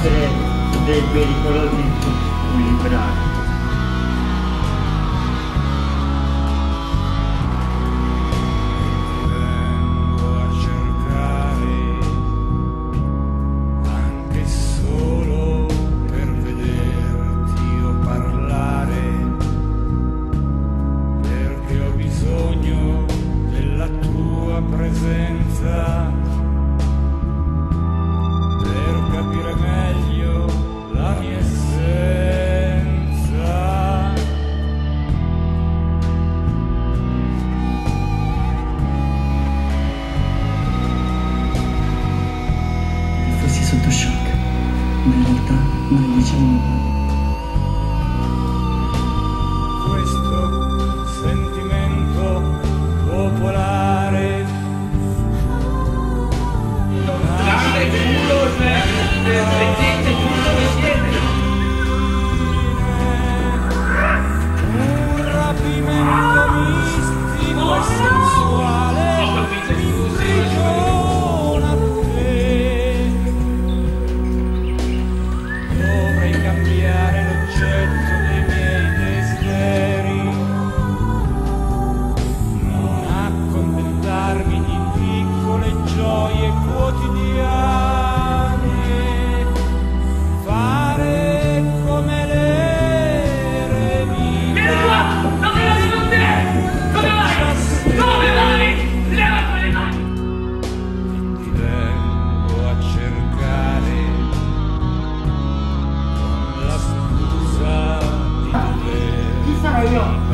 essere dei pericolosi equilibrati. Non ne gioie quotidiane, fare come l'eremita. Vieni qua! Dove vai con te? Dove vai? Dove vai? Leva quelle mani! Ti vengo a cercare con la scusa di dover Chi sono io?